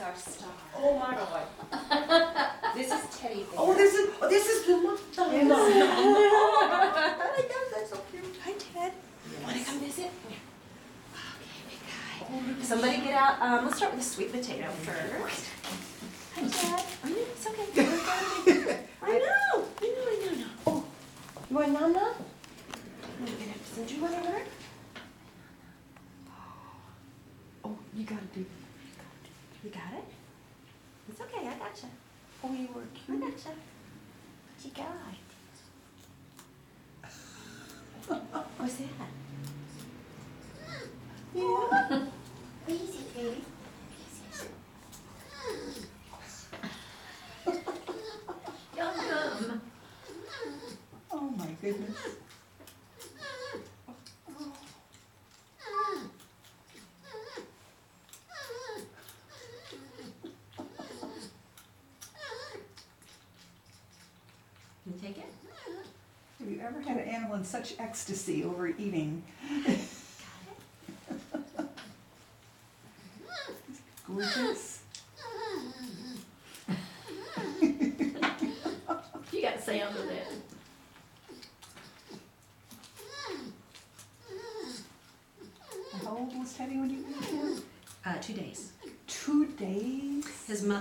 is our star. Oh my God. This is Teddy Bear. Oh, this is, oh, this is the one. Yes. Oh my God, that's so cute. Hi, Ted. Want to come visit? Okay, big guy. Somebody get out, um, let's start with the sweet potato first. Hi, Ted. Oh, yeah, it's okay. We're good. I know, I know, I know, I know. Oh, you want Nana? I'm gonna get some, do you want to learn? Oh, you gotta do. You got it? It's okay, I gotcha. Oh, you were cute. I gotcha. What you got? What's that? Yeah. Easy, baby. Yum yum. Oh my goodness. You take it? Have you ever had an animal in such ecstasy over eating? Gorgeous. You got sound of it. How old was Teddy when you got him? Uh, two days. Two days? His mother